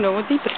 una gotita.